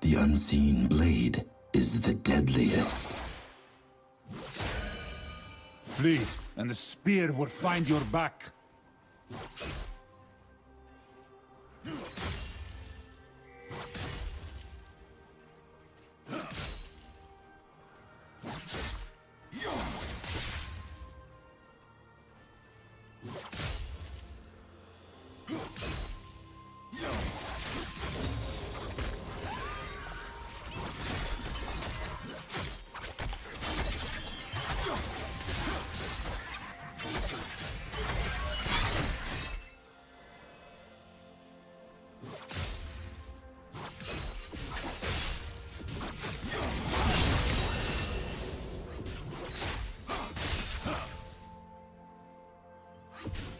The unseen blade is the deadliest. Flee, and the spear will find your back. you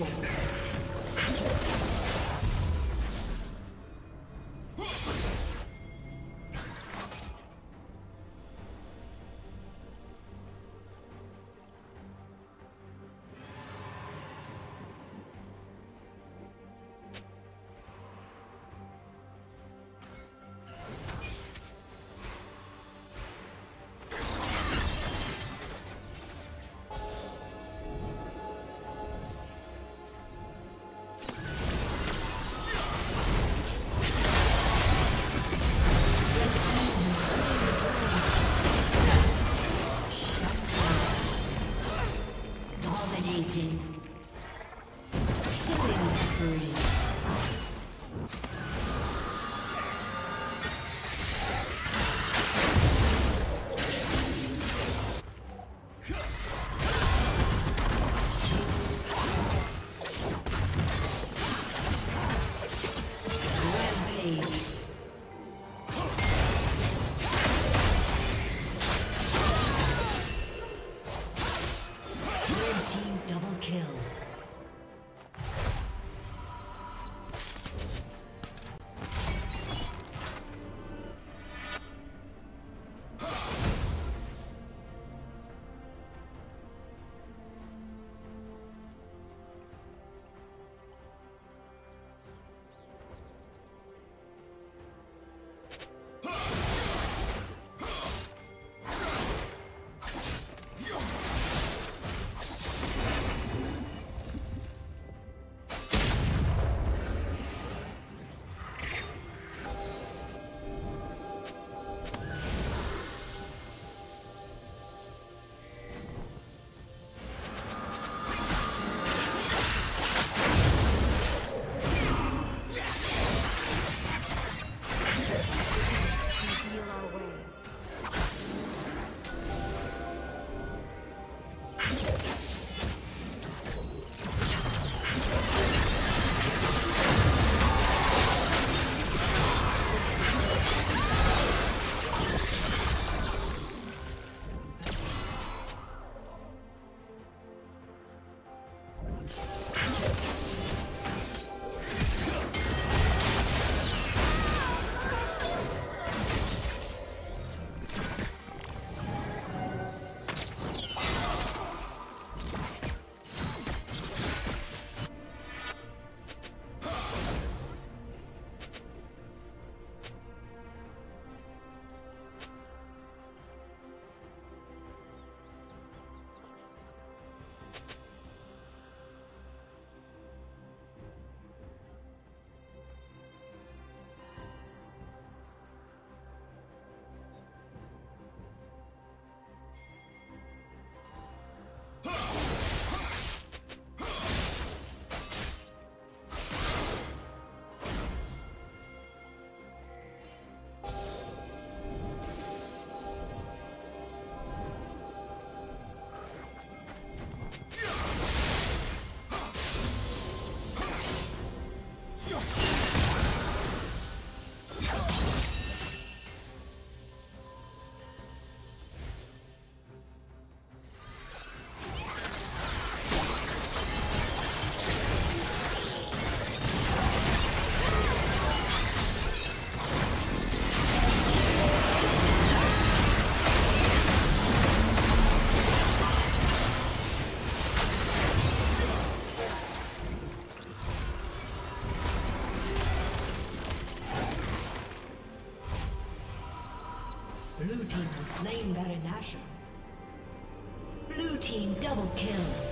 Unstoppable. kill. Team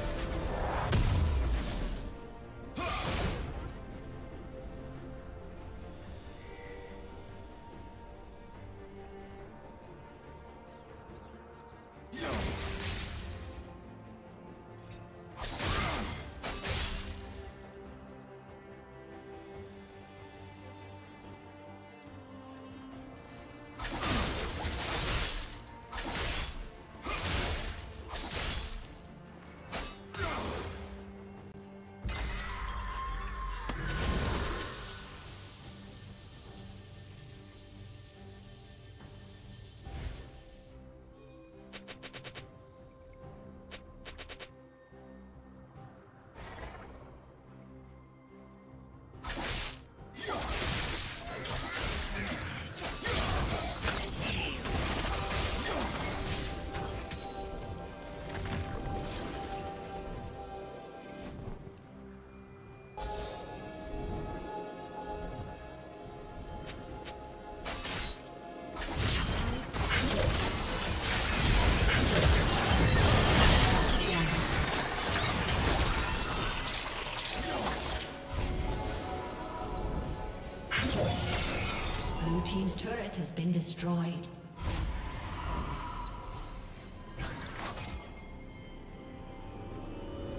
has been destroyed.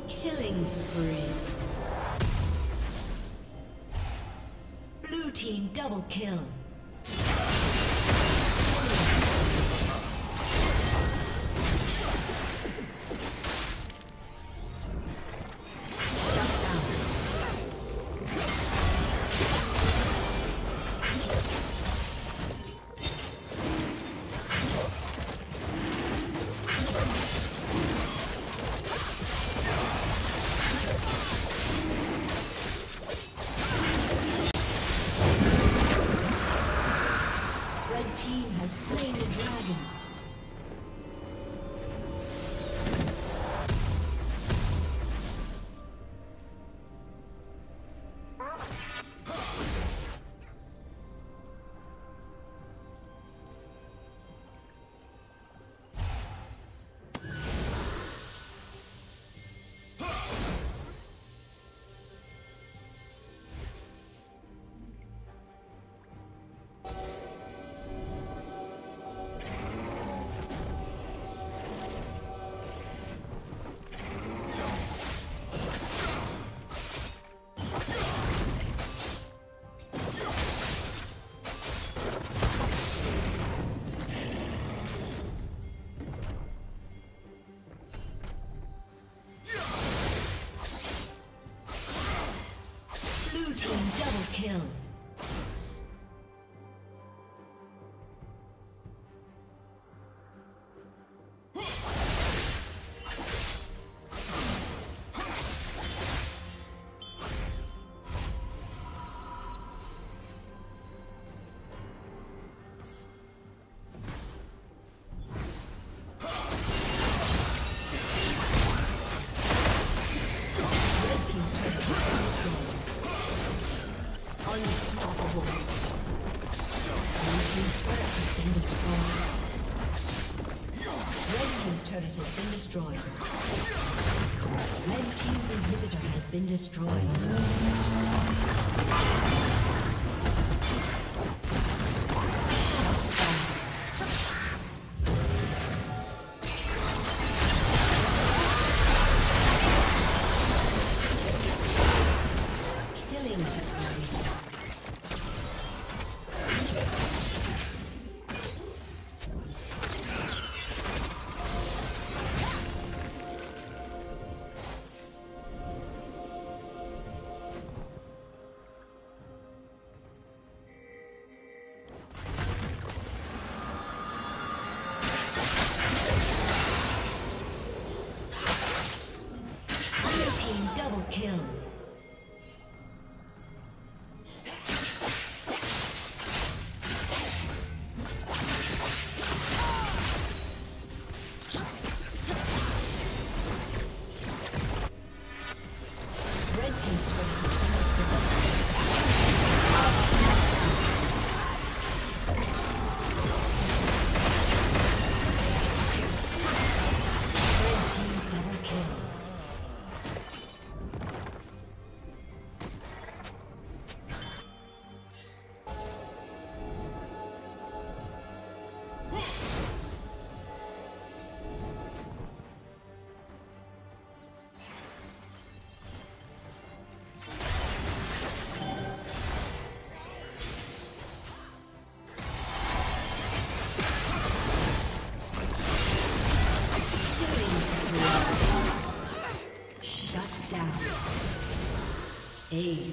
Killing spree. Blue team double kill. Destroyed. Hey.